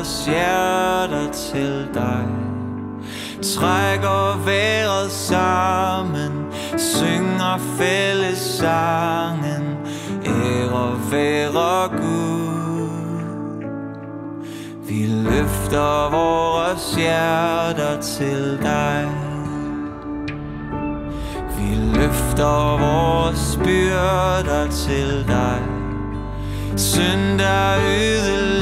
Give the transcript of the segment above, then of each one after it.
vores hjerter til dig. Trækker vejret sammen Synger fælles sangen Ære være Gud. Vi løfter vores hjerter til dig. Vi løfter vores byrder til dig. Synd er ødelægger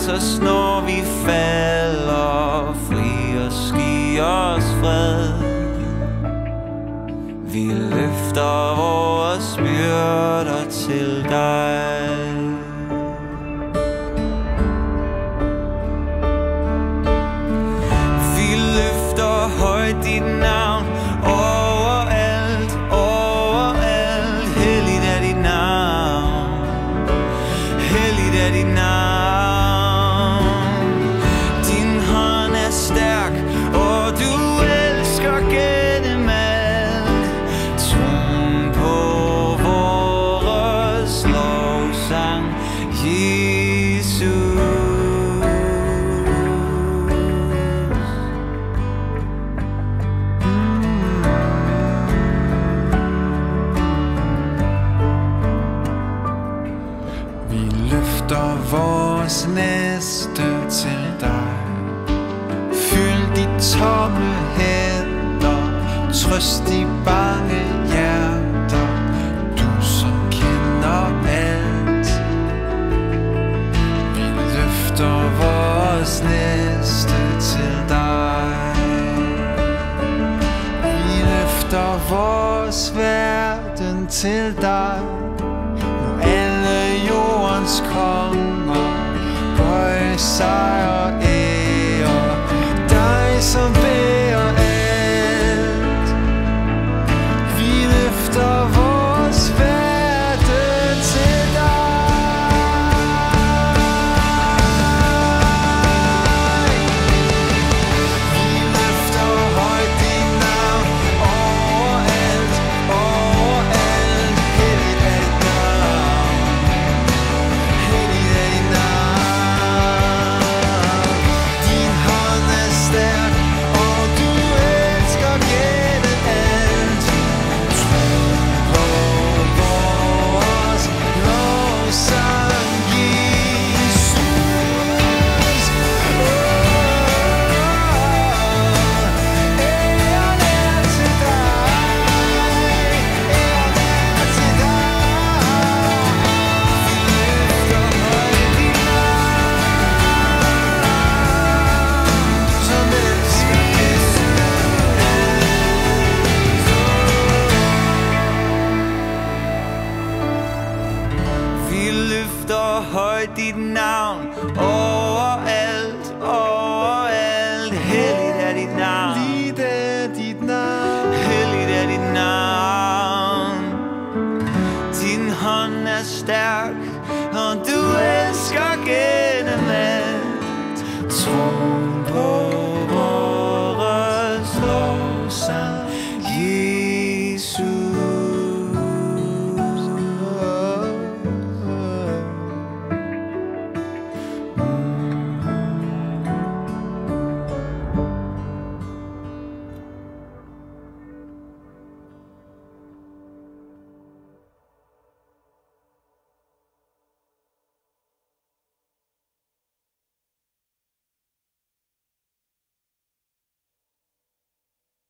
Rejs os når vi falder Fri os, giv os fred. Vi løfter vores byrder til dig. Højt dit navn Overalt, overalt Helligt er dit navn. Helligt er dit navn. Næste til dig. Fyld de tomme hænder. Trøst de bange hjerter. Du som kender alt. Vi løfter vores næste til dig. Vi løfter vores verden til dig. Nu alle jordens konger Messiah. står højt dit navn overalt, overalt. Helligt er dit navn. Helligt er dit navn. Helligt er dit navn. Din hånd er stærk, og du elsker gennem alt. Troen på vores lovsang.